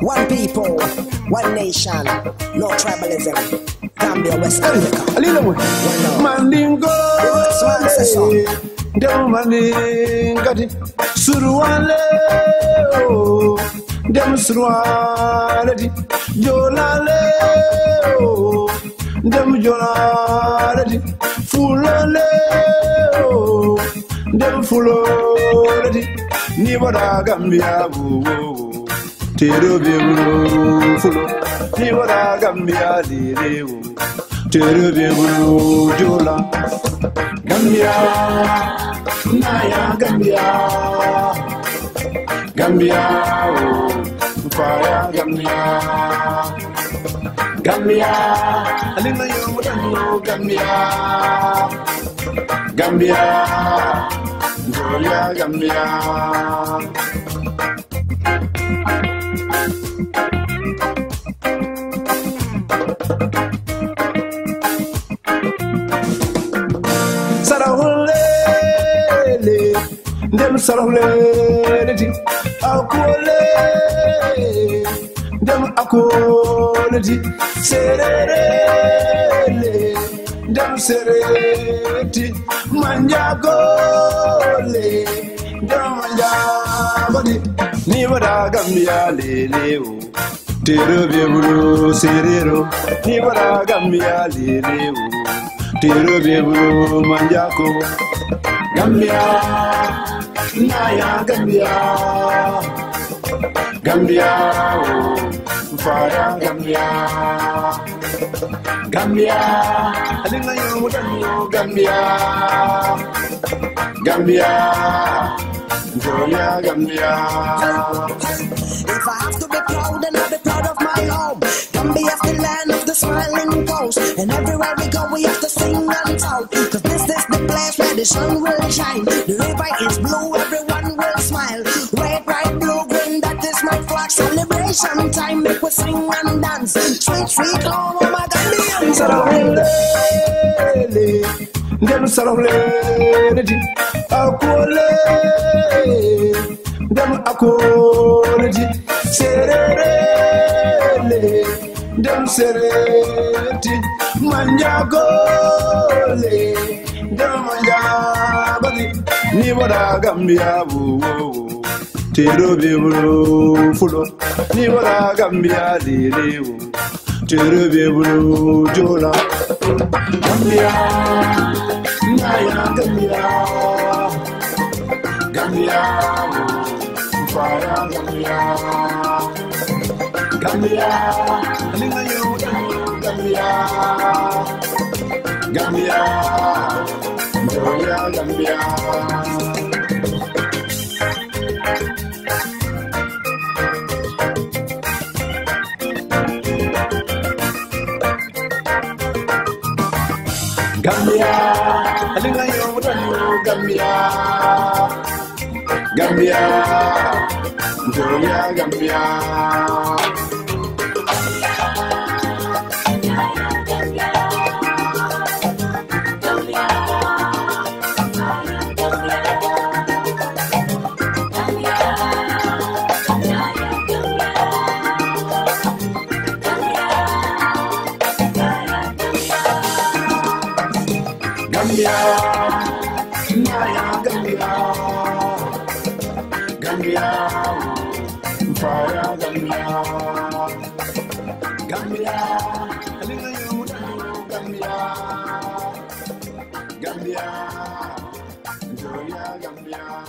One people, one nation, no tribalism. Gambia, West Africa. Alilewe, mandingo, dem mandingati, suruwale, oh. dem suruwaleti, jolale, oh. dem jolaleti, fulale, oh. dem fuloleti. Di ni gambia bu tero be bu fulo ni gambia lele o tero be jola gambia naya gambia. Gambia o faya gambia. Gambia alima yo gambia. Gambia Joya Gambia. Sarahulele, dem sarahulele ti. Akole, dem akole ti. Sererele, dem sereti wada gambia lele o. Tero serero, ni gambia lele o. Tiro manjako Gambia Naya Gambia Gambia oh, Faya Gambia Gambia Alinga yo mutanyo Gambia Gambia Joya Gambia If I have to be proud, then I'll be proud of my home. Gambia is the land of the smiling coast. And everywhere we go, we have to sing and shout. Cause this is the place where the sun will shine. The river is blue, everyone will smile. Red, white, blue, green, that is my flag. Celebration time, make we sing and dance. Sweet, sweet home of oh my Gambians. sarahulele ndem sarahulele di akole ndem akole di sererele. Ndem sereti manjagole ndem manjagole ni wada gambia bu tero be bulu fulo. Ni wada gambia lele wo bulu jola gambia naya gambia. Gambia fara gambia. Gambia alinga yo gambia. Gambia joya gambia Gambia, alinga yo mutano Gambia, Gambia, Joya Gambia. Gambia, Naya Gambia, Gambia, Fire Gambia, Gambia, Gambia, Gambia, Joya Gambia.